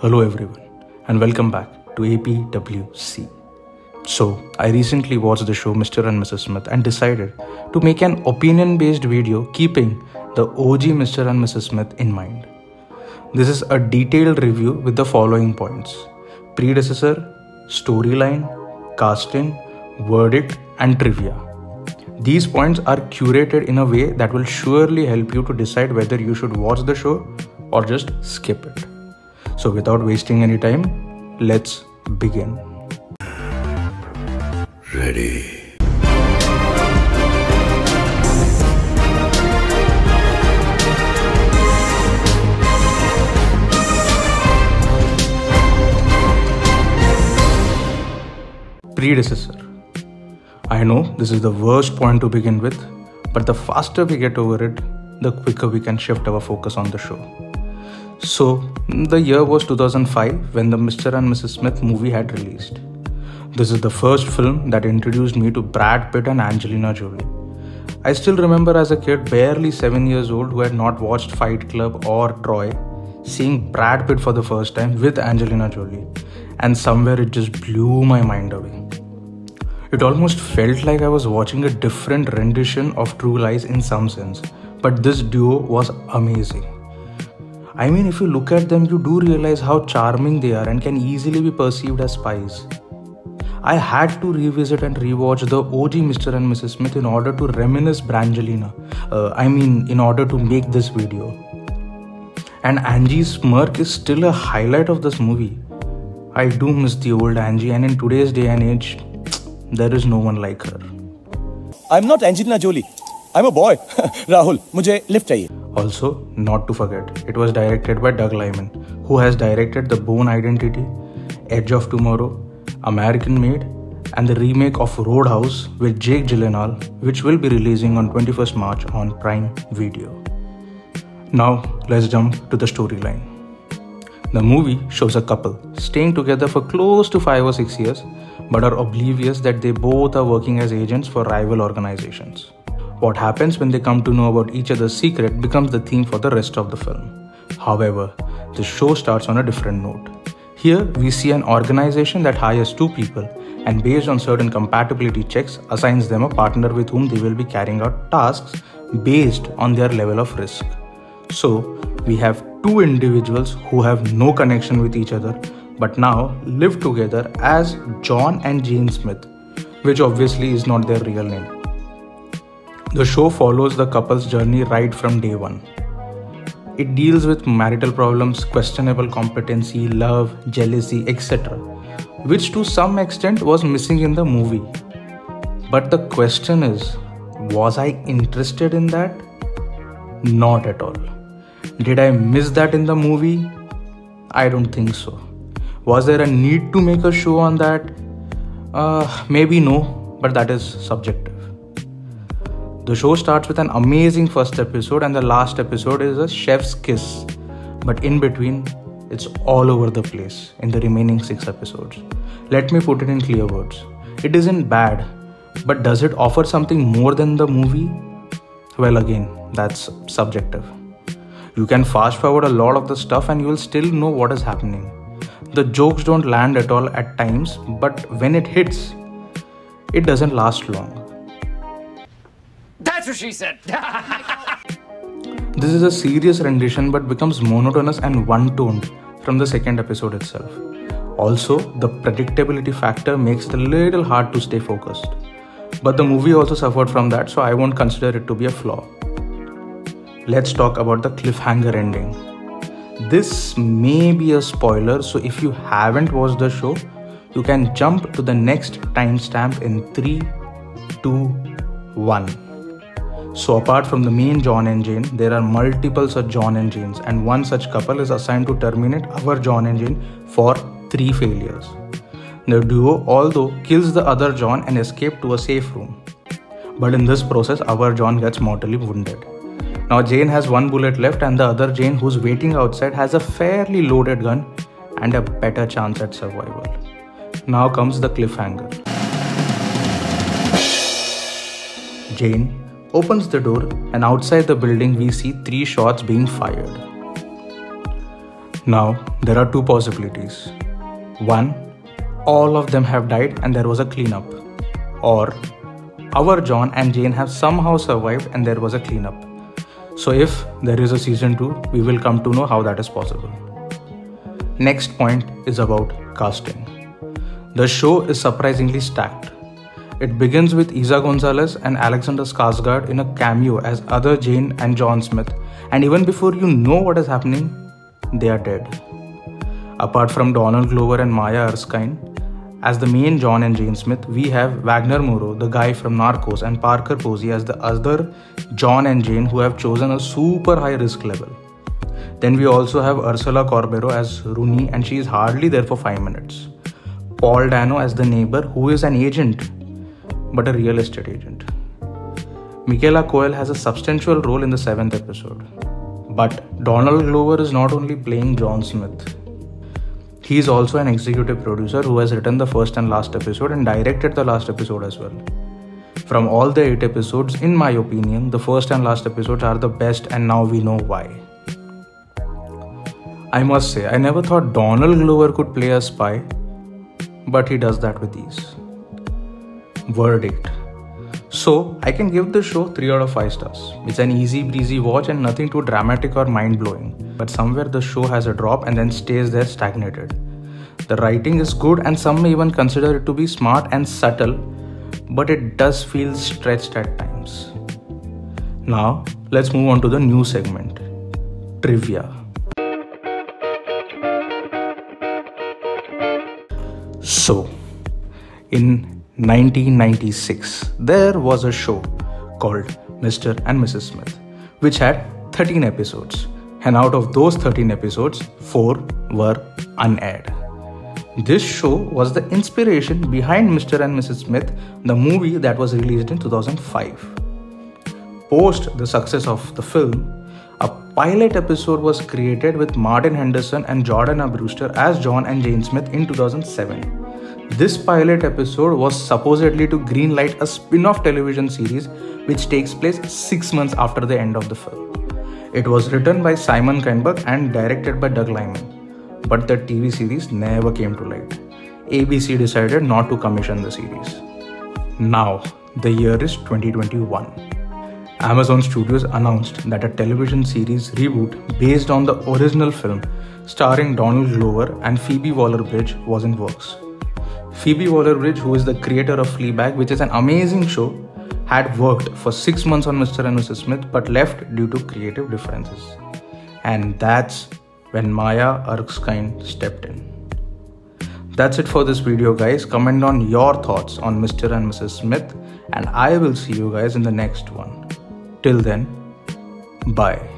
Hello, everyone, and welcome back to APWC. So, I recently watched the show Mr. and Mrs. Smith and decided to make an opinion based video keeping the OG Mr. and Mrs. Smith in mind. This is a detailed review with the following points predecessor, storyline, casting, verdict, and trivia. These points are curated in a way that will surely help you to decide whether you should watch the show or just skip it. So, without wasting any time, let's begin. Ready. Predecessor. I know this is the worst point to begin with, but the faster we get over it, the quicker we can shift our focus on the show. So, the year was 2005 when the Mr. and Mrs. Smith movie had released. This is the first film that introduced me to Brad Pitt and Angelina Jolie. I still remember as a kid, barely 7 years old, who had not watched Fight Club or Troy, seeing Brad Pitt for the first time with Angelina Jolie, and somewhere it just blew my mind away. It almost felt like I was watching a different rendition of True Lies in some sense, but this duo was amazing. I mean, if you look at them, you do realize how charming they are and can easily be perceived as spies. I had to revisit and rewatch the OG Mr. and Mrs. Smith in order to reminisce Brangelina. Uh, I mean, in order to make this video. And Angie's smirk is still a highlight of this movie. I do miss the old Angie, and in today's day and age, there is no one like her. I'm not Angelina Jolie. I'm a boy. Rahul, मुझे lift चाहिए. Also, not to forget, it was directed by Doug Liman, who has directed The Bourne Identity, Edge of Tomorrow, American Made, and the remake of Roadhouse with Jake Gyllenhaal, which will be releasing on 21st March on Prime Video. Now, let's jump to the storyline. The movie shows a couple staying together for close to 5 or 6 years but are oblivious that they both are working as agents for rival organizations. What happens when they come to know about each other's secret becomes the theme for the rest of the film. However, the show starts on a different note. Here, we see an organization that hires two people and, based on certain compatibility checks, assigns them a partner with whom they will be carrying out tasks based on their level of risk. So, we have two individuals who have no connection with each other but now live together as John and Jane Smith, which obviously is not their real name. The show follows the couple's journey right from day one. It deals with marital problems, questionable competency, love, jealousy, etc., which to some extent was missing in the movie. But the question is was I interested in that? Not at all. Did I miss that in the movie? I don't think so. Was there a need to make a show on that? Uh, maybe no, but that is subjective. The show starts with an amazing first episode, and the last episode is a chef's kiss. But in between, it's all over the place in the remaining six episodes. Let me put it in clear words it isn't bad, but does it offer something more than the movie? Well, again, that's subjective. You can fast forward a lot of the stuff and you will still know what is happening the jokes don't land at all at times, but when it hits, it doesn't last long. That's what she said. this is a serious rendition but becomes monotonous and one toned from the second episode itself. Also, the predictability factor makes it a little hard to stay focused. But the movie also suffered from that, so I won't consider it to be a flaw. Let's talk about the cliffhanger ending. This may be a spoiler, so if you haven't watched the show, you can jump to the next timestamp in 3, 2, 1. So, apart from the main John and Jane, there are multiple such John and and one such couple is assigned to terminate our John and Jane for three failures. The duo, although, kills the other John and escape to a safe room. But in this process, our John gets mortally wounded. Now Jane has one bullet left and the other Jane who's waiting outside has a fairly loaded gun and a better chance at survival. Now comes the cliffhanger. Jane opens the door and outside the building we see three shots being fired. Now, there are two possibilities. One, all of them have died and there was a cleanup. Or, our John and Jane have somehow survived and there was a cleanup. So, if there is a season 2, we will come to know how that is possible. Next point is about casting. The show is surprisingly stacked. It begins with Eiza Gonzalez and Alexander Skarsgård in a cameo as other Jane and John Smith, and even before you know what is happening, they are dead. Apart from Donald Glover and Maya Erskine, as the main John and Jane Smith, we have Wagner Moura, the guy from Narcos, and Parker Posey as the other John and Jane who have chosen a super high risk level. Then we also have Ursula Corbero as Rooney, and she is hardly there for 5 minutes. Paul Dano as the neighbor, who is an agent, but a real estate agent. Michaela Coel has a substantial role in the 7th episode. But Donald Glover is not only playing John Smith, he is also an executive producer who has written the first and last episode and directed the last episode as well. From all the 8 episodes, in my opinion, the first and last episodes are the best, and now we know why. I must say, I never thought Donald Glover could play a spy, but he does that with ease. Verdict So, I can give the show 3 out of 5 stars. It's an easy breezy watch and nothing too dramatic or mind blowing, but somewhere the show has a drop and then stays there stagnated. The writing is good, and some may even consider it to be smart and subtle, but it does feel stretched at times. Now, let's move on to the new segment Trivia. So, in 1996, there was a show called Mr. and Mrs. Smith, which had 13 episodes, and out of those 13 episodes, 4 were unaired. This show was the inspiration behind Mr. and Mrs. Smith, the movie that was released in 2005. Post the success of the film, a pilot episode was created with Martin Henderson and Jordana Brewster as John and Jane Smith in 2007. This pilot episode was supposedly to greenlight a spin off television series which takes place six months after the end of the film. It was written by Simon Kinberg and directed by Doug Liman, but the TV series never came to light. ABC decided not to commission the series. Now, the year is 2021. Amazon Studios announced that a television series reboot based on the original film starring Donald Glover and Phoebe Waller Bridge was in works. Phoebe Waller Bridge, who is the creator of Fleabag, which is an amazing show, had worked for six months on Mr. and Mrs. Smith but left due to creative differences. And that's when Maya Erskine stepped in. That's it for this video, guys. Comment on your thoughts on Mr. and Mrs. Smith, and I will see you guys in the next one. Till then, bye.